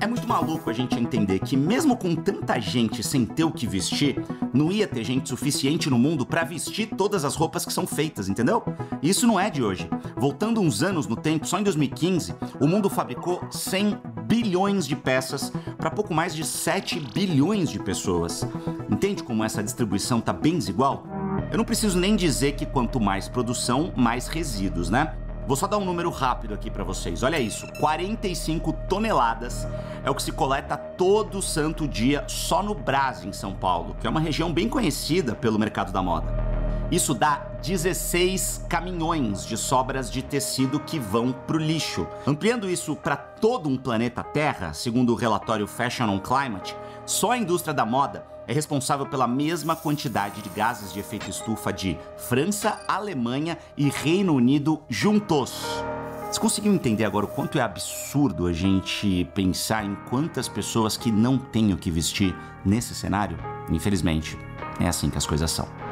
É muito maluco a gente entender que, mesmo com tanta gente sem ter o que vestir, não ia ter gente suficiente no mundo para vestir todas as roupas que são feitas, entendeu? Isso não é de hoje. Voltando uns anos no tempo, só em 2015, o mundo fabricou 100 bilhões de peças para pouco mais de 7 bilhões de pessoas. Entende como essa distribuição tá bem desigual? Eu não preciso nem dizer que quanto mais produção, mais resíduos, né? Vou só dar um número rápido aqui para vocês. Olha isso, 45 toneladas é o que se coleta todo santo dia só no Brás, em São Paulo, que é uma região bem conhecida pelo mercado da moda. Isso dá 16 caminhões de sobras de tecido que vão pro lixo. Ampliando isso para todo um planeta Terra, segundo o relatório Fashion on Climate, só a indústria da moda é responsável pela mesma quantidade de gases de efeito estufa de França, Alemanha e Reino Unido juntos. Vocês conseguiram entender agora o quanto é absurdo a gente pensar em quantas pessoas que não têm o que vestir nesse cenário? Infelizmente, é assim que as coisas são.